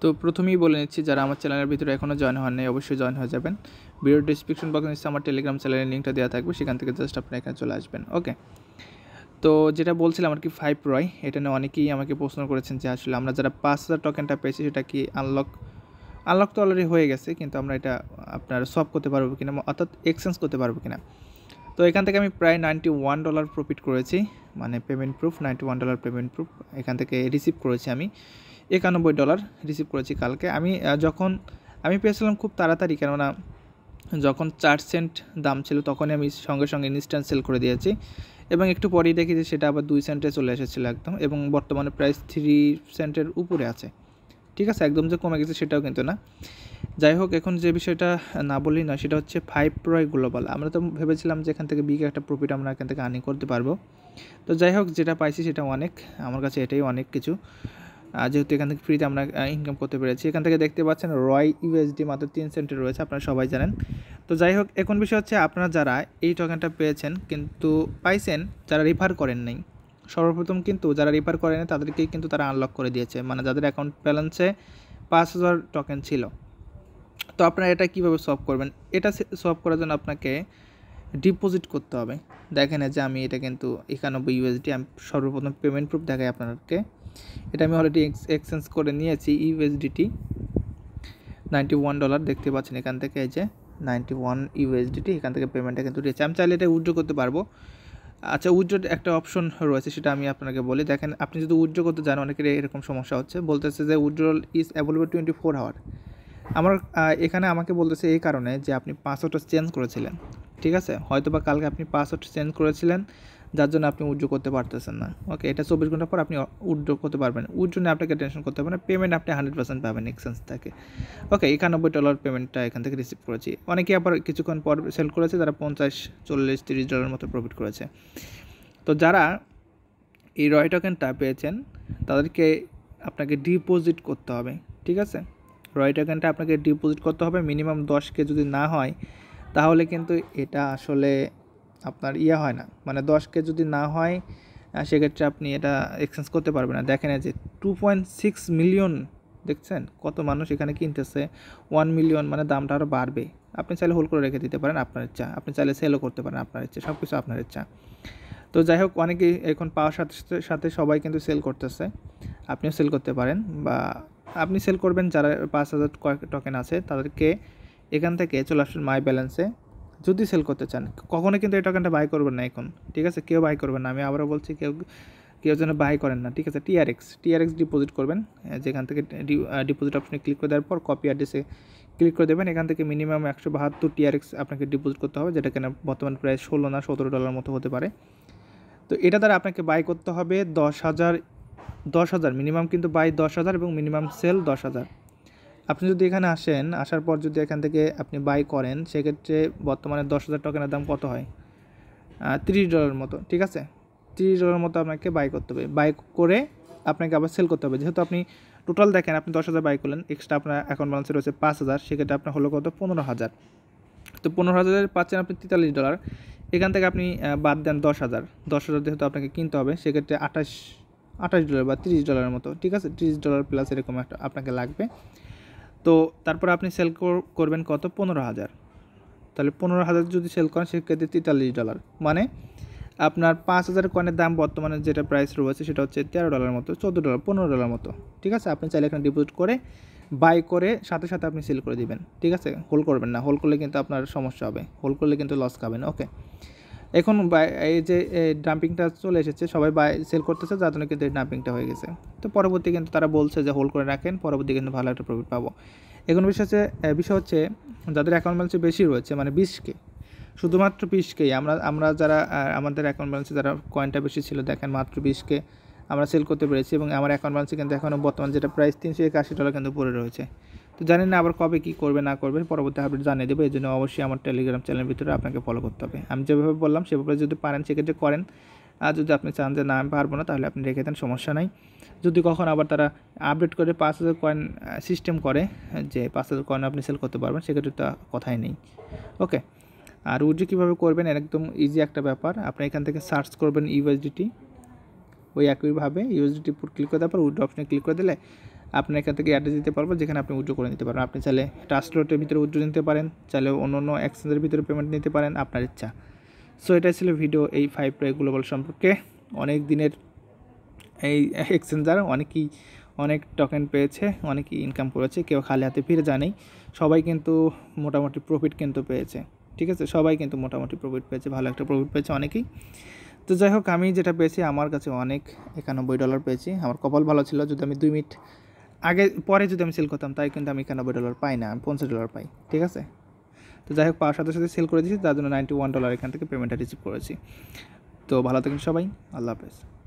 তো প্রথমেই বলে নিচ্ছি, যারা আমার চ্যানেলের ভিতরে এখনও জয়েন হননি, অবশ্যই জয়েন হয়ে যাবেন। ভিডিও ডিসক্রিপশন বক্সে নিচ্ছে আমার টেলিগ্রাম চ্যানেলের লিঙ্কটা দেওয়া থাকবে, সেখান থেকে জাস্ট আপনি এখানে চলে আসবেন ওকে তো যেটা বলছিলাম আর কি ফাইভ রয় এটা নিয়ে অনেকেই আমাকে প্রশ্ন করেছেন যে আসলে আমরা যারা পাঁচ হাজার টোকেনটা পেয়েছি, সেটা কি আনলক আনলক তো অলরেডি হয়ে গেছে, কিন্তু আমরা এটা আপনার সলভ করতে পারব কিনা, অর্থাৎ এক্সচেঞ্জ করতে পারব কিনা। তো এখান থেকে আমি প্রায় নাইনটি ওয়ান ডলার প্রফিট করেছি মানে payment proof ninety one dollar payment proof এখান থেকে রিসিভ করেছি আমি। একানব্বই ডলার রিসিভ করেছি কালকে। আমি যখন আমি পেয়েছিলাম খুব তাড়াতাড়ি, কেননা যখন চার সেন্ট দাম ছিল তখনই আমি সঙ্গে সঙ্গে ইনস্ট্যান্ট সেল করে দিয়েছি। এবং একটু পরেই দেখি যে সেটা আবার দুই সেন্টে চলে এসেছিল একদম, এবং বর্তমানে প্রাইস থ্রি সেন্টের উপরে আছে। ঠিক আছে, একদম যে কমে গেছে সেটাও কিন্তু না। যাই হোক, এখন যে বিষয়টা না বলি না সেটা হচ্ছে ফাইভ প্রয় গ্লোবাল আমরা তো ভেবেছিলাম যে এখান থেকে বিগ একটা প্রফিট আমরা এখান থেকে আর্নিং করতে পারব। তো যাই হোক, যেটা পাইছি সেটা অনেক, আমার কাছে এটাই অনেক কিছু। যেহেতু এখান থেকে ফ্রিতে আমরা ইনকাম করতে পেরেছি। এখান থেকে দেখতে পাচ্ছেন রয় ইউএসডি মাত্র তিন সেন্টের রয়েছে, আপনারা সবাই জানেন। তো যাই হোক, এখন বিষয় হচ্ছে আপনারা যারা এই টোকেনটা পেয়েছেন কিন্তু পাইছেন, যারা রিফার করেন নাই, সর্বপ্রথম কিন্তু যারা রিফার করেন তাদেরকেই কিন্তু তারা আনলক করে দিয়েছে। মানে যাদের অ্যাকাউন্ট ব্যালেন্সে পাঁচ হাজার টোকেন ছিল। তো আপনারা এটা কীভাবে সলভ করবেন? এটা সলভ করার জন্য আপনাকে ডিপোজিট করতে হবে। দেখেন যে আমি এটা কিন্তু একানব্বই ইউএসডি আমি সর্বপ্রথম পেমেন্ট প্রুফ দেখাই আপনাদেরকে। এটা আমি অলরেডি এক্সচেঞ্জ করে নিয়েছি ইউএসডিটি নাইনটি ওয়ান ডলার দেখতে পাচ্ছেন এখান থেকে, এই যে নাইনটি ওয়ান ইউএসডিটি এখান থেকে পেমেন্টটা কিন্তু দিয়েছে। আমি চাইলে এটা উইড্রো করতে পারব। আচ্ছা উইড্রোর একটা অপশন রয়েছে, সেটা আমি আপনাকে বলি। দেখেন, আপনি যদি উইড্রো করতে যান, অনেকের এরকম সমস্যা হচ্ছে। বলতেছে যে withdrawal is available twenty four hour আমার এখানে আমাকে বলতেছে এই কারণে যে আপনি পাসওয়ার্ডটা চেঞ্জ করেছিলেন। ঠিক আছে? হয়তো বা কালকে আপনি পাসওয়ার্ড চেঞ্জ করেছিলেন, যার জন্য আপনি উইড্রো করতে পারতেছেন না। ওকে এটা চব্বিশ ঘণ্টা পর আপনি উইড্রো করতে পারবেন। উইড্রো নিয়ে আপনাকে টেনশন করতে হবে না। পেমেন্ট আপনি হান্ড্রেড পার্সেন্ট পাবেন এক্সচেঞ্জ থেকে। ওকে একানব্বই ডলার পেমেন্টটা এখান থেকে রিসিভ করেছি। অনেকে আবার কিছুক্ষণ পর সেল করেছে তারা পঞ্চাশ, চল্লিশ, তিরিশ ডলার মতো প্রফিট করেছে। তো যারা এই রয় টোকেনটা পেয়েছেন, তাদেরকে আপনাকে ডিপোজিট করতে হবে। ঠিক আছে? রয় টোকেনটা আপনাকে ডিপোজিট করতে হবে। মিনিমাম দশকে যদি না হয় তাহলে কিন্তু এটা আসলে আপনার ইয়ে হয় না। মানে দশকে যদি না হয় সেক্ষেত্রে আপনি এটা এক্সচেঞ্জ করতে পারবেন না। দেখেন যে টু পয়েন্ট সিক্স মিলিয়ন দেখছেন? কত মানুষ এখানে কিনতেছে? ওয়ান মিলিয়ন মানে দামটা আরও বাড়বে। আপনি চাইলে হোল্ড করে রেখে দিতে পারেন আপনার ইচ্ছা। আপনি চাইলে সেলও করতে পারেন আপনার ইচ্ছা। সব কিছু আপনার ইচ্ছা। তো যাই হোক অনেকেই এখন পাওয়ার সাথে সাথে সবাই কিন্তু সেল করতেছে। আপনিও সেল করতে পারেন বা আপনি সেল করবেন যারা পাঁচ হাজার টোকেন আছে, তাদেরকে এখান থেকে চলে আসুন মাই ব্যালেন্সে যদি সেল করতে চান, কখনো কিন্তু এই টোকেনটা বাই করবেন না এখন, ঠিক আছে? কেউ বাই করবেন না। আমি আবারও বলছি, কেউ কেউ যেন বাই করেন না, ঠিক আছে? টিআরএক্স টিআরএক্স ডিপোজিট করবেন। যেখান থেকে ডিপোজিট অপশনে ক্লিক করে দেওয়ার পর কপি অ্যাড্রেসে ক্লিক করে দেবেন। এখান থেকে মিনিমাম একশো বাহাত্তর টিআরএক্স আপনাকে ডিপোজিট করতে হবে, যেটা কেনা বর্তমান প্রায় ষোলো না সতেরো ডলার মতো হতে পারে। তো এটা দ্বারা আপনাকে বাই করতে হবে দশ হাজার দশ হাজার মিনিমাম কিন্তু বাই দশ হাজার এবং মিনিমাম সেল দশ হাজার। আপনি যদি এখানে আসেন, আসার পর যদি এখান থেকে আপনি বাই করেন, সেক্ষেত্রে বর্তমানে দশ হাজার টোকেনের দাম কত হয়? তিরিশ ডলার মতো, ঠিক আছে? তিরিশ ডলার মতো আপনাকে বাই করতে হবে। বাই করে আপনাকে আবার সেল করতে হবে। যেহেতু আপনি টোটাল দেখেন, আপনি দশ হাজার বাই করলেন এক্সট্রা আপনার অ্যাকাউন্ট ব্যালেন্সে রয়েছে পাঁচ হাজার, সেক্ষেত্রে আপনার হলো কত? পনেরো হাজার। তো পনেরো হাজারের পাচ্ছেন আপনি তেতাল্লিশ ডলার এখান থেকে আপনি বাদ দেন দশ হাজার। দশ হাজার যেহেতু আপনাকে কিনতে হবে, সেক্ষেত্রে আঠাশ আঠাশ ডলার বা তিরিশ ডলারের মতো, ঠিক আছে? তিরিশ ডলার প্লাস এরকম একটা আপনাকে লাগবে। তো তারপর আপনি সেল করবেন কত? পনেরো হাজার। তাহলে পনেরো হাজার যদি সেল করেন, সেক্ষেত্রে তেতাল্লিশ ডলার মানে আপনার পাঁচ হাজার কয়েনের দাম বর্তমানে যেটা প্রাইস রয়েছে, সেটা হচ্ছে তেরো ডলার মতো, চোদ্দ ডলার পনেরো ডলার মতো। ঠিক আছে? আপনি চাইলে এখানে ডিপোজিট করে বাই করে সাথে সাথে আপনি সেল করে দিবেন। ঠিক আছে? হোল্ড করবেন না। হোল্ড করলে কিন্তু আপনার সমস্যা হবে। হোল্ড করলে কিন্তু লস খাবেন। ওকে এখন এই যে ডাম্পিংটা চলে এসেছে, সবাই বাই সেল করতেছে, যার জন্য কিন্তু এই ডাম্পিংটা হয়ে গেছে। তো পরবর্তী কিন্তু তারা বলছে যে হোল্ড করে রাখেন, পরবর্তী কিন্তু ভালো একটা প্রফিট পাবো। এখন বিষয় হচ্ছে বিষয় হচ্ছে, যাদের অ্যাকাউন্ট ব্যালেন্সে বেশি রয়েছে মানে বিশকে শুধুমাত্র বিশকেই আমরা আমরা যারা আমাদের অ্যাকাউন্ট ব্যালেন্সে যারা কয়েনটা বেশি ছিল, দেখেন মাত্র বিশকে আমরা সেল করতে পেরেছি এবং আমার অ্যাকাউন্ট ব্যালেন্সে কিন্তু এখনও বর্তমান যেটা প্রাইস তিনশো একাশি ডলার কিন্তু পড়ে রয়েছে। তো জানি না আবার কবে কী করবে, না করবে, পরবর্তী আপডেট জানিয়ে দেবো। এই জন্য অবশ্যই আমার টেলিগ্রাম চ্যানেলের ভিতরে আপনাকে ফলো করতে হবে। আমি যেভাবে বললাম, সেভাবে যদি পারেন, সেক্ষেত্রে করেন। আর যদি আপনি চান যে না, আমি পারব না, তাহলে আপনি রেখে দেন, সমস্যা নাই। যদি কখন আবার তারা আপডেট করে পাঁচ হাজার কয়েন সিস্টেম করে, যে পাঁচ হাজার কয়েন আপনি সেল করতে পারবেন, সেক্ষেত্রে তো কথাই নেই। ওকে আর উইড্রো কীভাবে করবেন একদম ইজি একটা ব্যাপার। আপনি এখান থেকে সার্চ করবেন ইউএসডিটি ওই একইভাবে ইউএসডিটি ক্লিক করে দেওয়ার পর উইড্রো অপশনে ক্লিক করে দিলে আপনি এখান থেকে অ্যাড্রেস দিতে পারব, যেখানে আপনি উজ্জ্ব করে নিতে পারবেন। আপনি চাইলে ট্রাস্টলোটের ভিতরে উজ্জ্ব নিতে পারেন, চাইলে অন্য অন্য এক্সচেঞ্জের ভিতরে পেমেন্ট নিতে পারেন, আপনার ইচ্ছা। সো এটাই ছিল ভিডিও এই ফাইভ প্রাই গ্লোবাল সম্পর্কে। অনেক দিনের এই এক্সচেঞ্জার অনেকেই অনেক টোকেন পেয়েছে, অনেকেই ইনকাম করেছে, কেউ খালি হাতে ফিরে যায়নি। সবাই কিন্তু মোটামুটি প্রফিট কিন্তু পেয়েছে, ঠিক আছে? সবাই কিন্তু মোটামুটি প্রফিট পেয়েছে, ভালো একটা প্রফিট পেয়েছে অনেকেই। তো যাই হোক, আমি যেটা পেয়েছি, আমার কাছে অনেক একানব্বই ডলার পেয়েছি। আমার কপাল ভালো ছিল, যদি আমি দুই মিনিট আগে, পরে যদি আমি সেল করতাম, তাই কিন্তু আমি একানব্বই ডলার পাই না, আমি পঞ্চাশ ডলার পাই, ঠিক আছে? তো যাই হোক, পাওয়ার সাথে সাথে সেল করে দিয়েছি, তার জন্য নাইনটি ওয়ান ডলার এখান থেকে পেমেন্টটা রিসিভ করেছি। তো ভালো থাকেন সবাই, আল্লাহ হাফেজ।